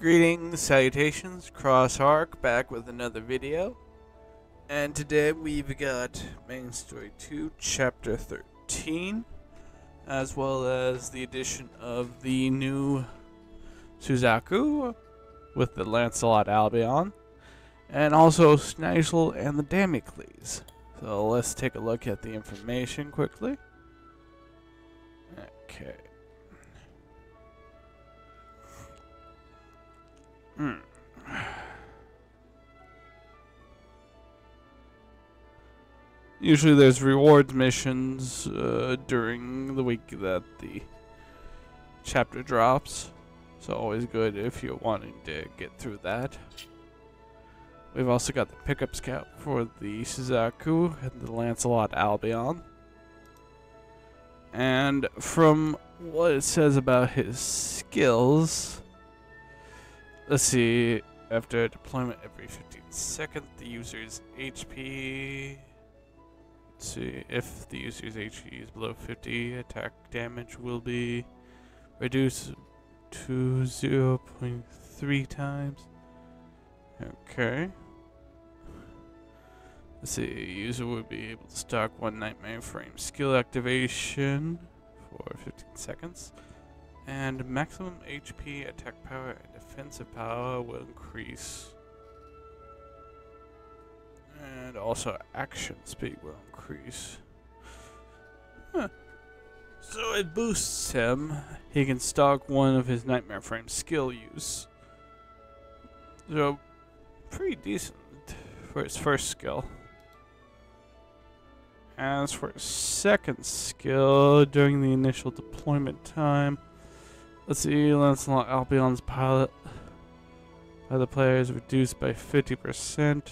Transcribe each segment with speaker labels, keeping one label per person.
Speaker 1: Greetings, salutations, Cross-Ark back with another video. And today we've got Main Story 2, Chapter 13, as well as the addition of the new Suzaku with the Lancelot Albion, and also Schneizel and the Damocles. So let's take a look at the information quickly. Okay. Hmm. Usually there's reward missions uh, during the week that the chapter drops. So always good if you're wanting to get through that. We've also got the pickup scout for the Suzaku and the Lancelot Albion. And from what it says about his skills, let's see, after deployment every 15 seconds, the user's HP. Let's see, if the user's HP is below 50, attack damage will be reduced to 0.3 times. Okay. Let's see, user would be able to stock one Nightmare Frame skill activation for 15 seconds. And maximum HP, attack power, and defensive power will increase. And also action speed will increase. Huh. So it boosts him. He can stock one of his Nightmare Frame skill use. So, pretty decent for his first skill. As for his second skill, during the initial deployment time, let's see, Lancelot Albion's pilot by the player is reduced by 50%.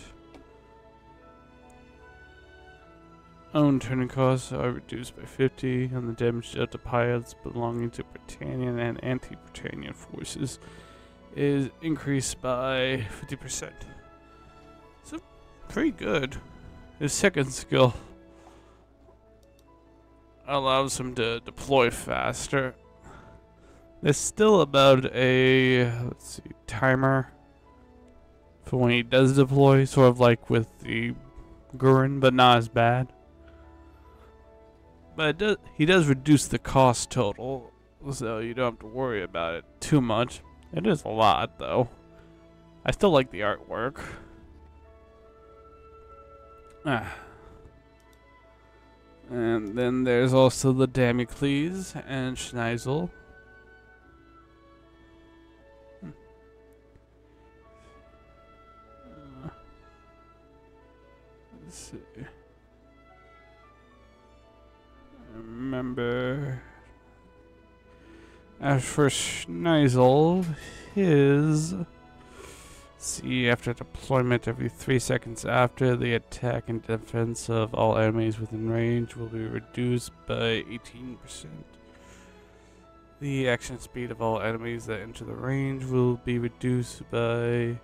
Speaker 1: Own turning costs are reduced by 50, and the damage dealt to pilots belonging to Britannian and anti-Britannian forces is increased by 50%. So, pretty good. His second skill allows him to deploy faster. There's still about a let's see timer for when he does deploy, sort of like with the Guren, but not as bad. But does, he does reduce the cost total, so you don't have to worry about it too much. It is a lot, though. I still like the artwork. Ah. And then there's also the Damocles and Schneizel. Let's see. Remember. As for Schneizel, his. See, after deployment, every 3 seconds after, the attack and defense of all enemies within range will be reduced by 18%. The action speed of all enemies that enter the range will be reduced by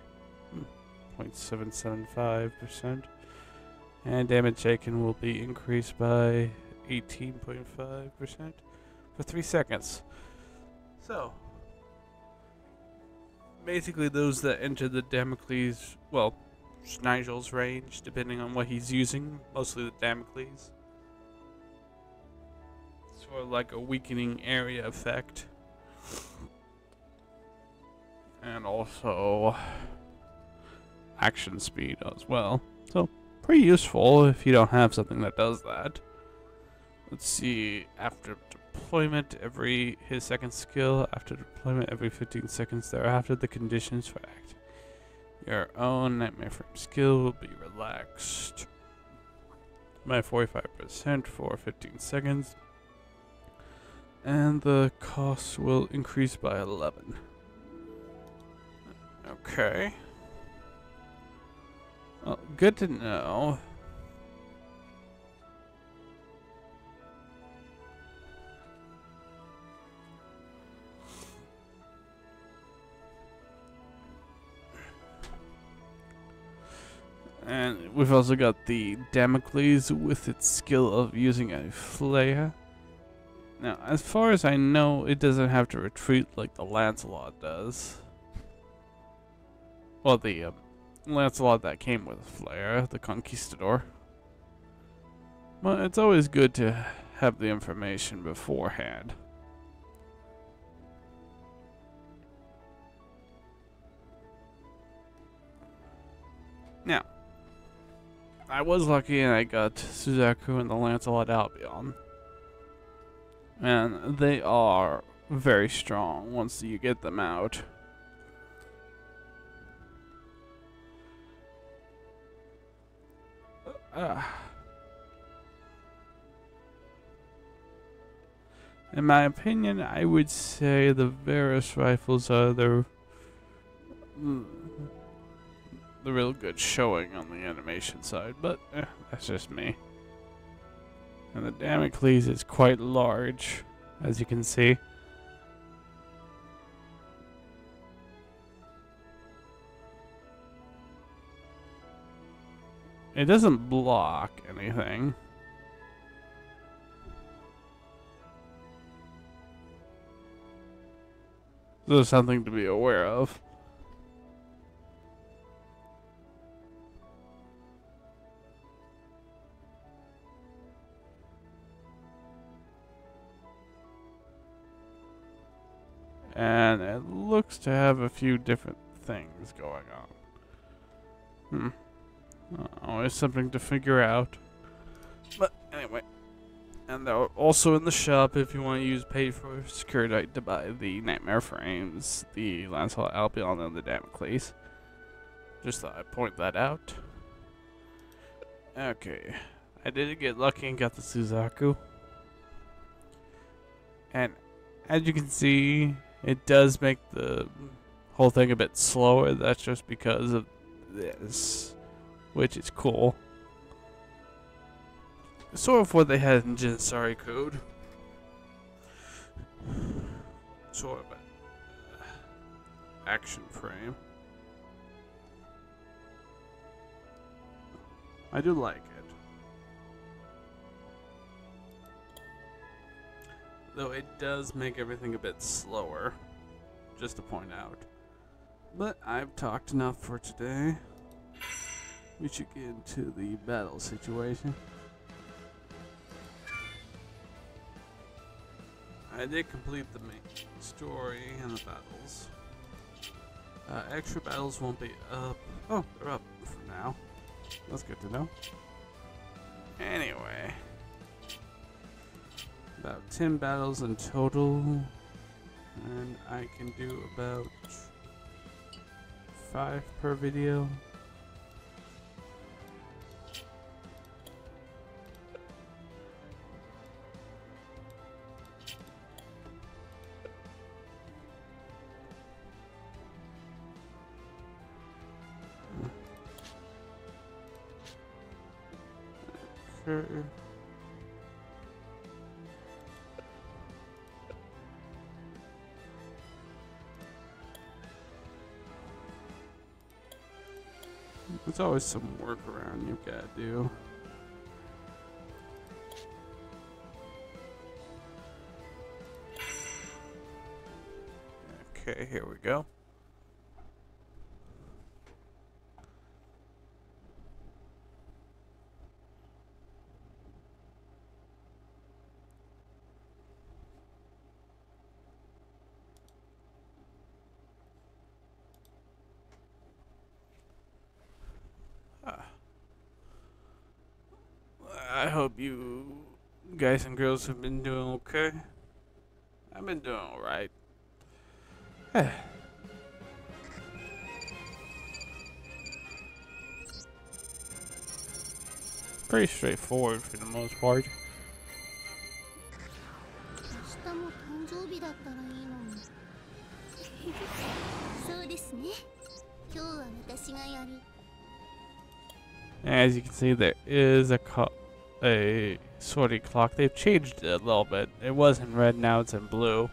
Speaker 1: 0.775%. And damage taken will be increased by 18.5% for 3 seconds. So, basically those that enter the Damocles, well, Schneizel's range, depending on what he's using, mostly the Damocles. Sort of like a weakening area effect. And also action speed as well. So, pretty useful if you don't have something that does that. Let's see, after deployment every his second skill after deployment every 15 seconds thereafter the conditions for act your own nightmare frame skill will be relaxed by 45% for 15 seconds and the cost will increase by 11 okay well good to know And we've also got the Damocles with its skill of using a flare. Now, as far as I know, it doesn't have to retreat like the Lancelot does. well, the um, Lancelot that came with Flair, the Conquistador. But it's always good to have the information beforehand. Now, I was lucky and I got Suzaku and the Lancelot Albion. And they are very strong once you get them out. In my opinion, I would say the VARIS rifles are the the real good showing on the animation side, but eh, that's just me. And the Damocles is quite large, as you can see. It doesn't block anything. There's something to be aware of. And it looks to have a few different things going on. Hmm. Uh, always something to figure out. But anyway. And they're also in the shop if you want to use pay for security to buy the Nightmare Frames, the Lancelot Albion, and the Damocles. Just thought I'd point that out. Okay. I did get lucky and got the Suzaku. And as you can see, it does make the whole thing a bit slower. That's just because of this which is cool. Sort of what they had in Janissary code. Sort of action frame. I do like it. Though it does make everything a bit slower, just to point out. But I've talked enough for today we should get into the battle situation. I did complete the main story and the battles. Uh, extra battles won't be up. Oh, they're up for now. That's good to know. Anyway. About 10 battles in total. And I can do about 5 per video. There's always some workaround you've got to do. Okay, here we go. I hope you guys and girls have been doing okay. I've been doing alright. Pretty straightforward for the most part. As you can see, there is a cup a sortie clock. They've changed it a little bit. It was in red, now it's in blue.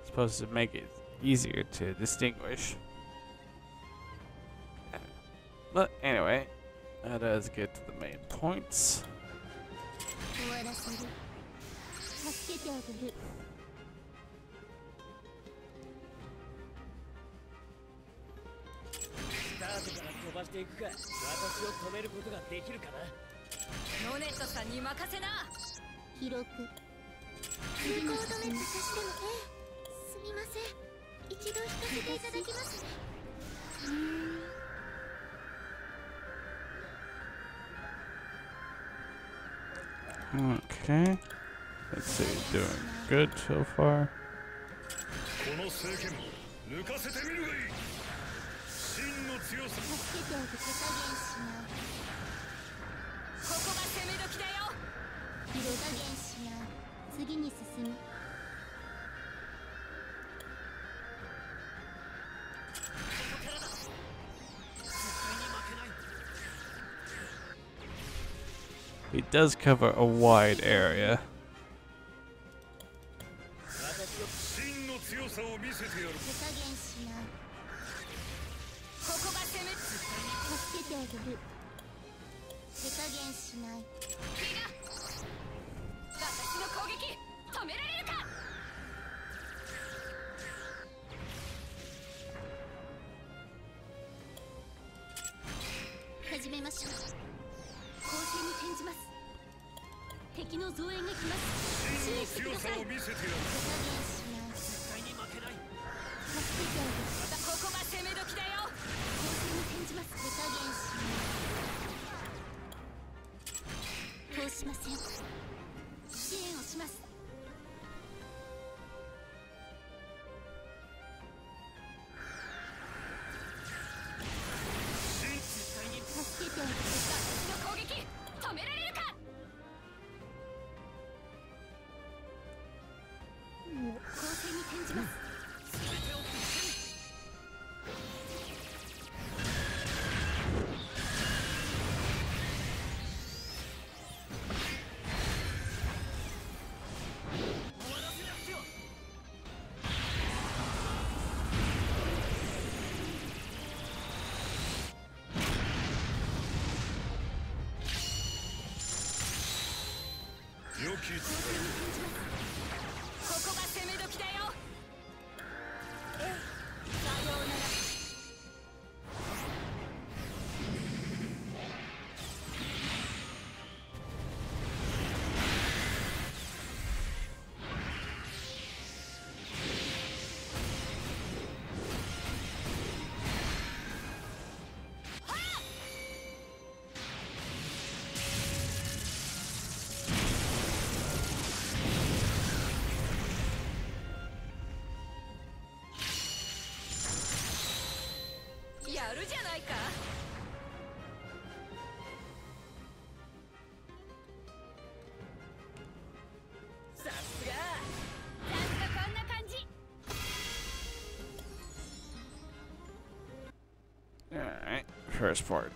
Speaker 1: It's supposed to make it easier to distinguish. But anyway, that does get to the main points.
Speaker 2: ートから飛ばしていくか私を止めることができるかな
Speaker 3: ノネットさんに任せな
Speaker 4: 記録通行止め私でもええすみません一度引かせていただきますね
Speaker 1: Okay. Let's see, doing good so far. It does cover a wide area.
Speaker 4: ださ
Speaker 1: first part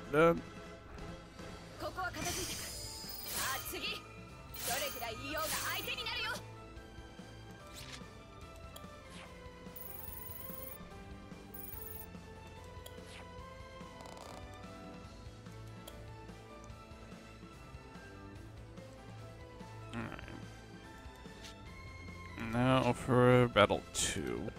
Speaker 1: Now for battle two.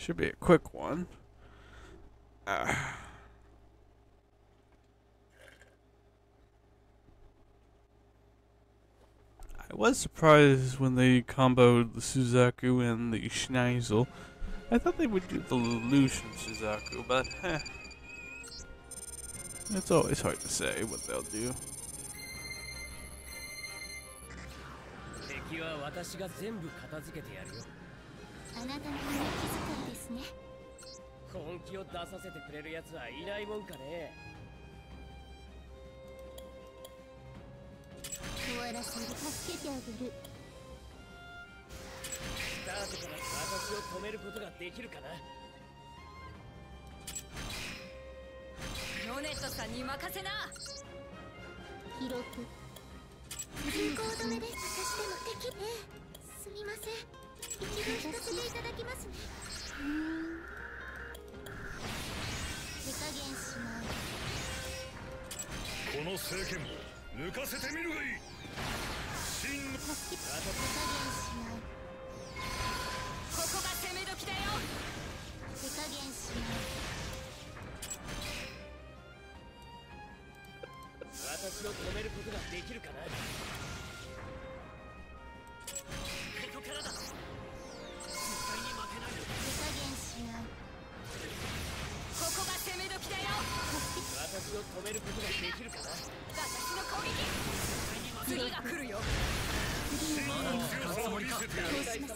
Speaker 1: Should be a quick one. Uh. I was surprised when they comboed the Suzaku and the Schneizel. I thought they would do the Lucian Suzaku, but. Eh. It's always hard to say what they'll do.
Speaker 4: あなたの気遣いですね。
Speaker 2: 本気を出させてくれる奴はいないもんかね。
Speaker 4: 終わらせる助けてあげる。
Speaker 2: スタートから私を止めることができるかな。
Speaker 3: ノネットさんに任せな。
Speaker 4: 記録通行止めです私でも敵ええ。すみません一度引かせていただきますね手加減しない
Speaker 5: この政権抜かせてみるがいい。真の
Speaker 4: 手加減しない
Speaker 3: ここが攻め時だよ。
Speaker 4: 手加減しない
Speaker 2: 私を止めることができるかな。ここから
Speaker 3: だ。
Speaker 2: 私を止めることができるかな
Speaker 3: 私の攻撃次が来るよ
Speaker 4: 次の
Speaker 5: 強さを見せてやる
Speaker 3: よ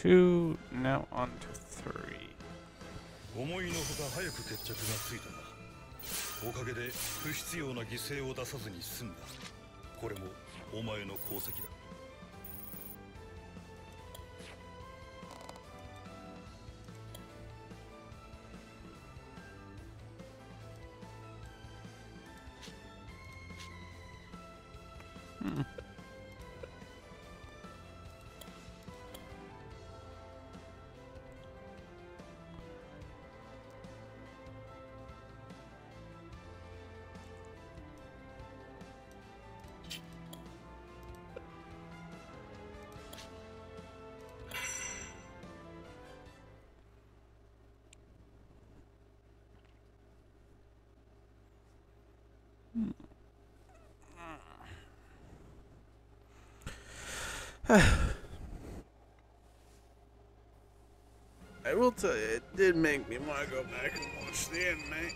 Speaker 1: two. Now on to three.
Speaker 5: 思いのほか早く決着がついたなおかげで不必要な犠牲を出さずに済んだこれもお前の功績だ
Speaker 1: I will tell you, it did make me want to go back and watch the anime.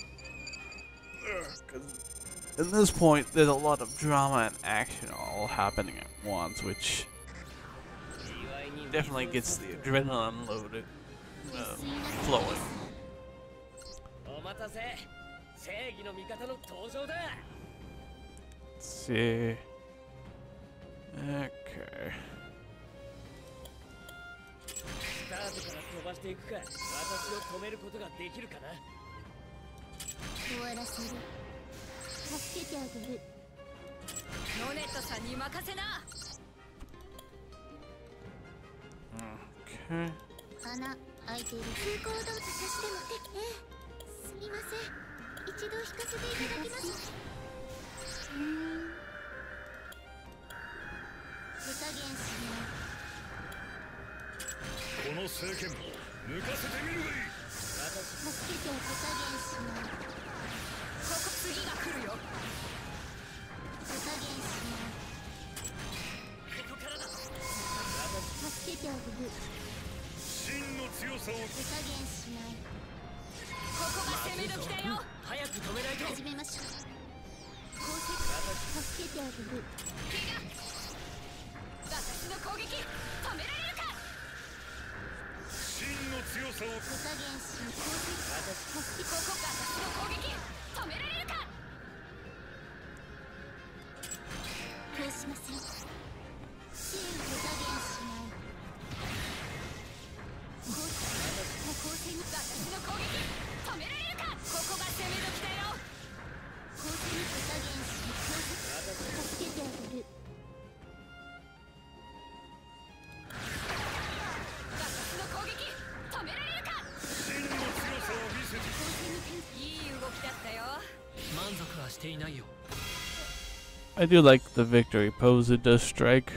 Speaker 1: Because at this point, there's a lot of drama and action all happening at once, which definitely gets the adrenaline loaded uh, flowing. Let's see. Okay.
Speaker 2: スタートから飛ばしていくか私を止めることができるかな。
Speaker 4: 終わらせる。助けてあげる。
Speaker 3: ノネットさんに任せな。
Speaker 1: Okay.
Speaker 4: 穴開いている通行動作してもて。ええすみません。一度引かせていただきます。うーん。手加減しない
Speaker 5: この聖剣抜かせてみるがいい
Speaker 4: 助けてお手加減しない
Speaker 3: ここ次が来るよ
Speaker 4: 手加減しない
Speaker 2: ここからだ
Speaker 4: 助けてあげる
Speaker 5: 真の強さを
Speaker 4: 手加減しない
Speaker 3: ここが攻め時だよ。
Speaker 2: 早く止めないと。
Speaker 4: 始めましょう功績助けてあげる。
Speaker 3: 私の攻撃。
Speaker 5: 強さを
Speaker 4: 手加減し私
Speaker 3: ここか私の攻撃止められるか
Speaker 1: I do like the victory pose it does strike.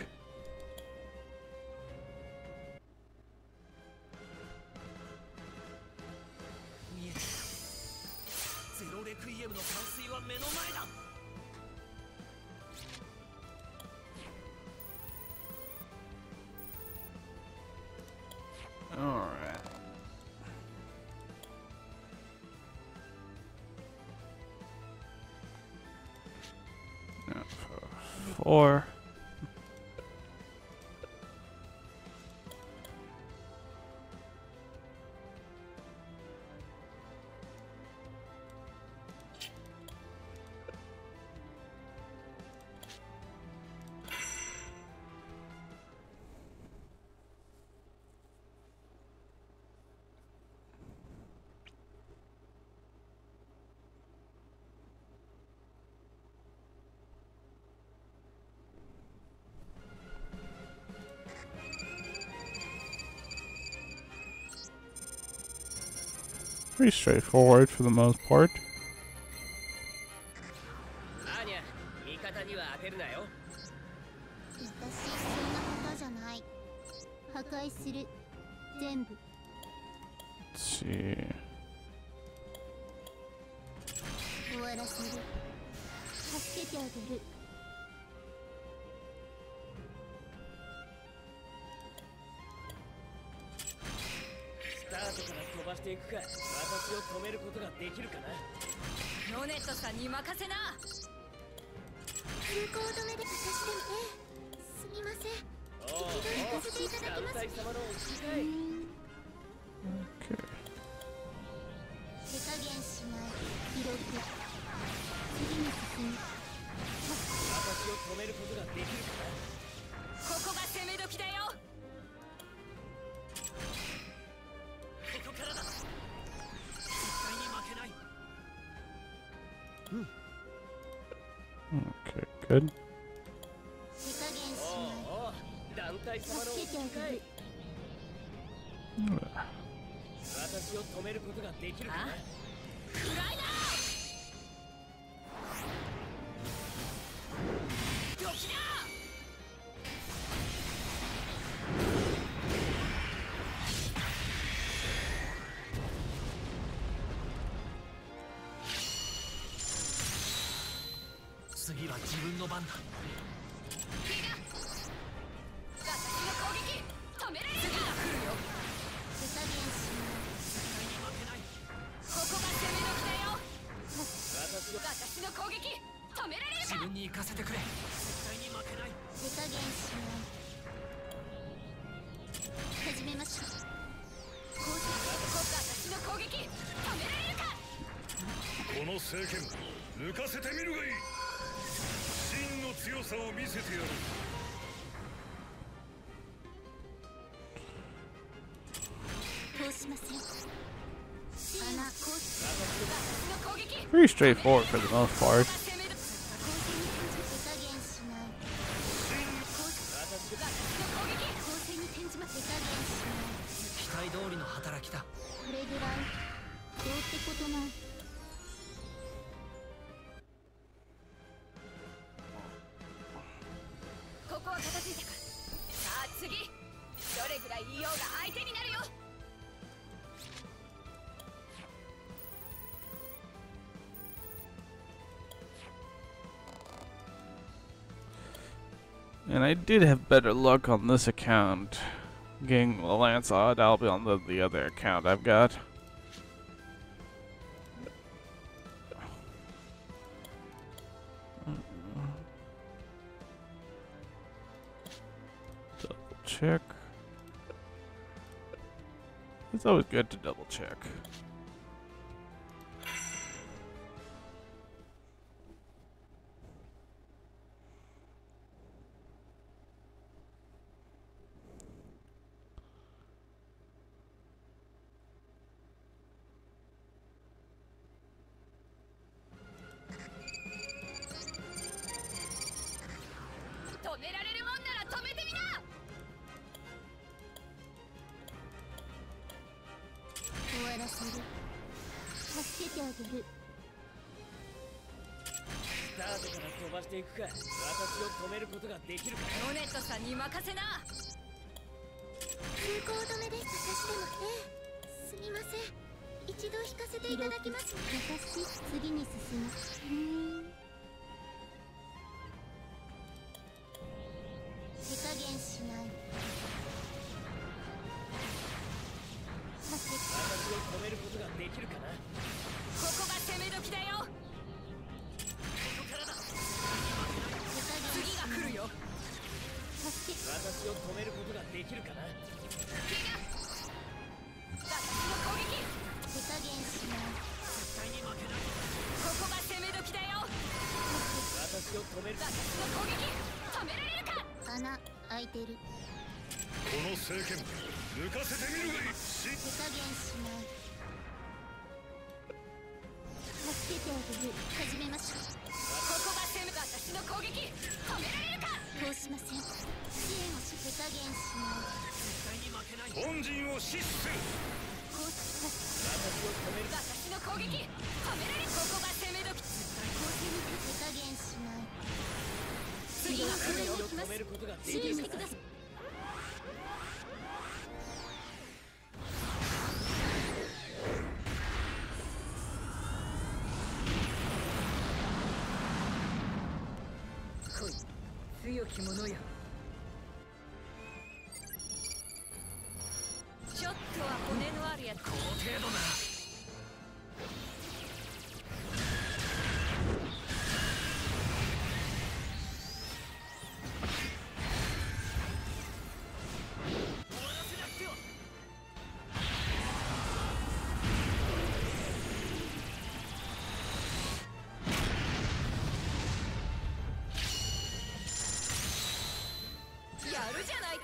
Speaker 1: Pretty straightforward for the most part.
Speaker 2: ばしていくか私を止めることができるかな。
Speaker 3: ロネットさんに任せな。
Speaker 4: 通行止めで渡してみてすみません。
Speaker 2: おうおう
Speaker 4: 行かせていただきます
Speaker 2: 団体様のお気遣い
Speaker 1: Okay.
Speaker 4: 手加減しない記録次に進む
Speaker 2: 私を止めることができるか
Speaker 3: ここが攻め時だよ
Speaker 2: 次は自分の番だ。
Speaker 1: Pretty straightforward for the most part. Did have better luck on this account. Getting the Lancelot Albion than the other account I've got. Double check. It's always good to double check.
Speaker 2: 私を止めることができるか。
Speaker 3: ロネットさんに任せな。
Speaker 4: 通行止めで渡してもええ。すみません。一度引かせていただきます。私次に進む
Speaker 5: 死する
Speaker 4: こうし
Speaker 2: 私を止める
Speaker 3: 私の攻撃。止められここが攻め時。
Speaker 4: 手加減しない。
Speaker 3: 次が来るよ
Speaker 2: 私を止めることができる。かな
Speaker 4: 援してくださ
Speaker 3: い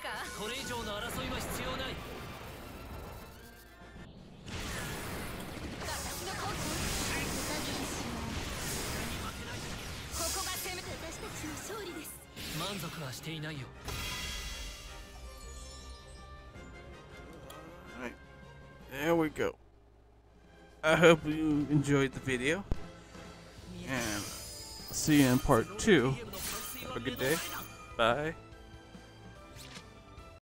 Speaker 3: か
Speaker 2: これ以上の争いは必要ない
Speaker 3: 私の攻撃
Speaker 4: 手加減しない
Speaker 3: ここが攻め
Speaker 4: 私たちの勝利です
Speaker 2: 満足はしていないよ
Speaker 1: Alright. There we go. I hope you enjoyed the video. And see you in part two. Have a good day. Bye.